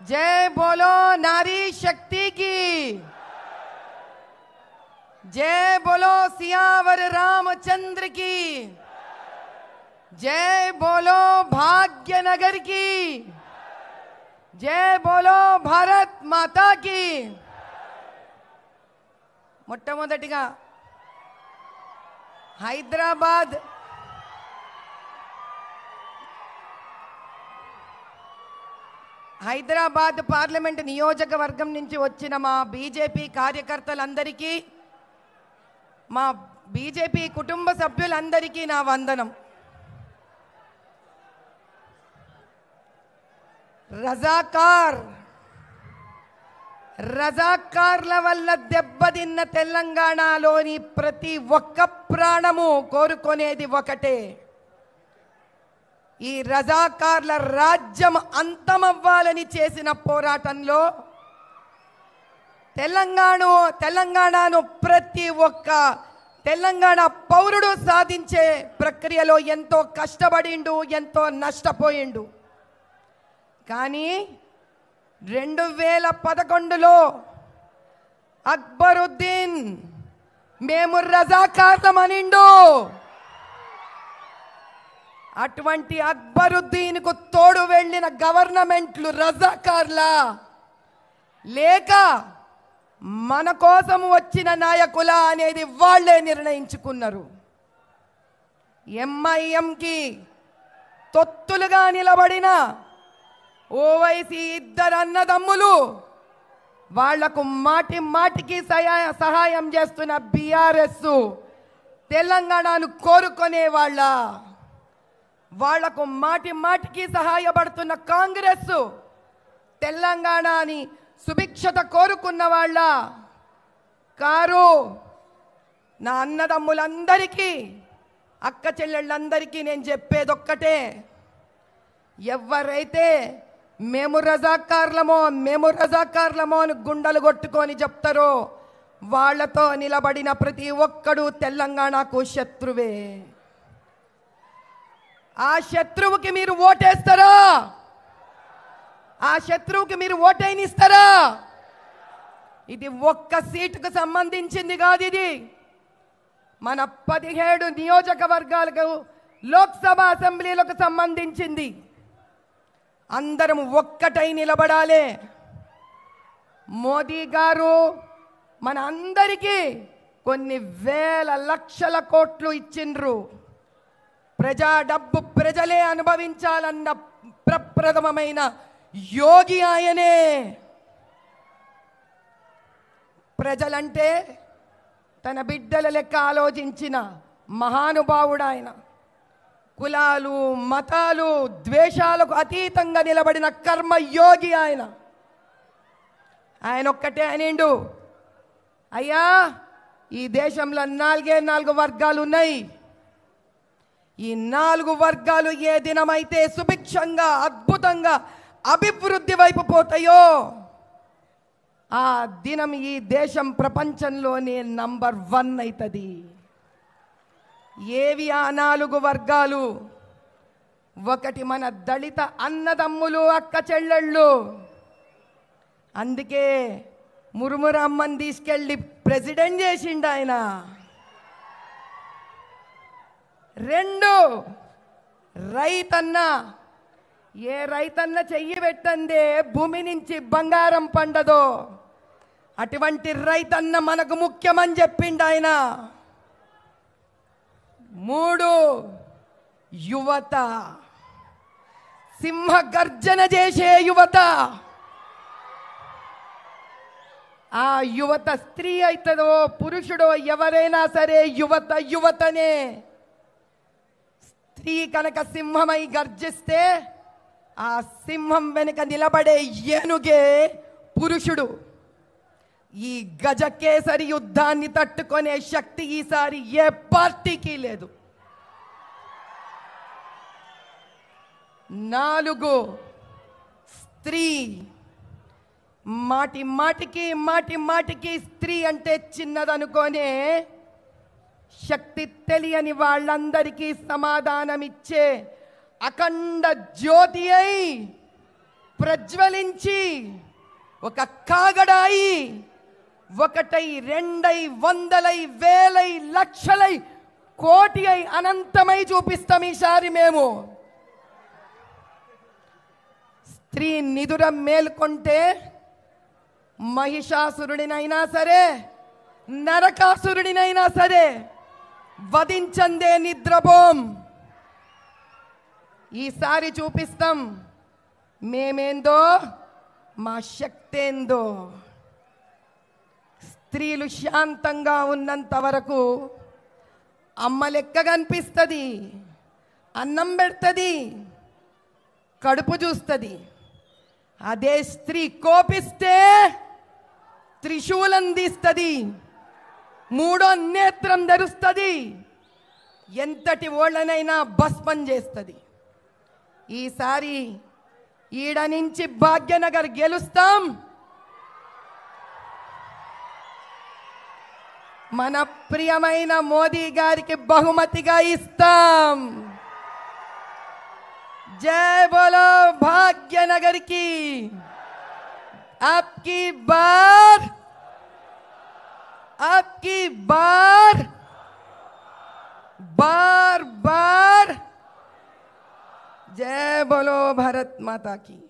जय बोलो नारी शक्ति की जय बोलो सियावर रामचंद्र की जय बोलो भाग्यनगर की जय बोलो భారత్ మాతా की మొట్టమొదటిగా హైదరాబాద్ హైదరాబాద్ పార్లమెంట్ నియోజకవర్గం నుంచి వచ్చిన మా బీజేపీ కార్యకర్తలందరికీ మా బీజేపీ కుటుంబ సభ్యులందరికీ నా వందనం. రజాకార్ రజాకార్ల వల్ల దెబ్బతిన్న తెలంగాణలోని ప్రతి ఒక్క ప్రాణము కోరుకునేది ఒకటే. ఈ రజాకార్ల రాజ్యం అంతమవ్వాలని చేసిన పోరాటంలో తెలంగాణ తెలంగాణను ప్రతి ఒక్క తెలంగాణ పౌరుడు సాధించే ప్రక్రియలో ఎంతో కష్టపడిండు ఎంతో నష్టపోయిండు. కానీ రెండు వేల పదకొండులో అక్బరుద్దీన్ మేము రజాకార్లమనిండు అటువంటి అక్బరుద్దీన్కు తోడు వెళ్ళిన గవర్నమెంట్లు రజాకార్లా. లేక మన కోసం వచ్చిన నాయకుల అనేది వాళ్ళే నిర్ణయించుకున్నారు. ఎంఐఎంకి తొత్తులుగా నిలబడిన ఓవైసీ ఇద్దరు అన్నదమ్ములు వాళ్ళకు మాటి మాటికి సహాయ సహాయం చేస్తున్న బీఆర్ఎస్ తెలంగాణను కోరుకునే వాళ్ళ వాళ్ళకు మాటి మాటికి సహాయపడుతున్న కాంగ్రెస్ తెలంగాణని సుభిక్షత కోరుకున్న వాళ్ళ కారు. నా అన్నదమ్ములందరికీ అక్క చెల్లెళ్ళందరికీ నేను చెప్పేదొక్కటే. ఎవరైతే మేము రజాకార్లమో మేము రజాకార్లమో అని గుండెలు కొట్టుకొని చెప్తారో వాళ్ళతో నిలబడిన ప్రతి ఒక్కడు తెలంగాణకు శత్రువే. ఆ శత్రువుకి మీరు ఓటేస్తారా? ఆ శత్రువుకి మీరు ఓటైనిస్తారా? ఇది ఒక్క సీటుకు సంబంధించింది కాదు ఇది. మన పదిహేడు నియోజకవర్గాలకు లోక్సభ అసెంబ్లీలకు సంబంధించింది. అందరం ఒక్కటై నిలబడాలి. మోదీ గారు మన అందరికీ కొన్ని వేల లక్షల కోట్లు ఇచ్చిండ్రు. ప్రజా డబ్బు ప్రజలే అనుభవించాలన్న ప్రప్రథమమైన యోగి ఆయనే. ప్రజలంటే తన బిడ్డల లెక్క ఆలోచించిన మహానుభావుడు ఆయన. కులాలు మతాలు ద్వేషాలకు అతీతంగా నిలబడిన కర్మయోగి ఆయన ఆయన. ఒక్కటే అనిండు. అయ్యా ఈ దేశంలో నాలుగే నాలుగు వర్గాలు ఉన్నాయి ఈ నాలుగు వర్గాలు ఏ దినమైతే సుభిక్షంగా అద్భుతంగా అభివృద్ధి వైపు పోతాయో ఆ దినం ఈ దేశం ప్రపంచంలోనే నంబర్ వన్ అవుతుంది ఏవి ఆ నాలుగు వర్గాలు? ఒకటి మన దళిత అన్నదమ్ములు అక్క చెల్లెళ్ళు. అందుకే మురుమురమ్మని తీసుకెళ్ళి ప్రెసిడెంట్ చేసిండు ఆయన. రెండు. రైతన్న ఏ రైతన్న చెయ్యి పెట్టందే భూమి నుంచి బంగారం పండదో? అటువంటి రైతన్న మనకు ముఖ్యమని చెప్పిండు ఆయన. మూడు. యువత. సింహ గర్జన చేసే యువత. ఆ యువత స్త్రీ అవుతుందో పురుషుడో ఎవరైనా సరే యువత యువతనే. ఈ కనుక సింహమై గర్జిస్తే ఆ సింహం వెనుక నిలబడే ఏనుగే పురుషుడు. ఈ గజకేసరి యుద్ధాన్ని తట్టుకునే శక్తి ఈసారి ఏ పార్టీకి లేదు. నాలుగు స్త్రీ. మాటి మాటికి మాటి మాటికి స్త్రీ అంటే చిన్నదనుకోనే శక్తి తెలియని వాళ్ళందరికీ సమాధానమిచ్చే అఖండ జ్యోతి అయి ప్రజ్వలించి ఒక కాగడాయి ఒకటై రెండై వందలై వేలై లక్షలై కోటి అయి అనంతమై చూపిస్తాం ఈసారి మేము. స్త్రీ నిధుర మేల్కొంటే మహిషాసురుడినైనా సరే నరకాసురుడినైనా సరే వధించందే నిద్రపోం. ఈసారి చూపిస్తాం. మేమేందో? మా శక్తేందో? స్త్రీలు శాంతంగా ఉన్నంత వరకు అమ్మ లెక్క కనిపిస్తుంది అన్నం పెడుతుంది కడుపు చూస్తుంది. అదే స్త్రీ కోపిస్తే త్రిశూలం తీస్తుంది. మూడో నేత్రం ధరుస్తుంది ఎంతటి ఓళ్ళనైనా భస్మం చేస్తుంది ఈసారి ఈడ నుంచి భాగ్యనగర్ గెలుస్తాం మన ప్రియమైన మోదీ గారికి బహుమతిగా ఇస్తాం జై బోలో భాగ్యనగర్ కి आपकी बार आपकी बार बार बार। जय बोलो भारत माता की।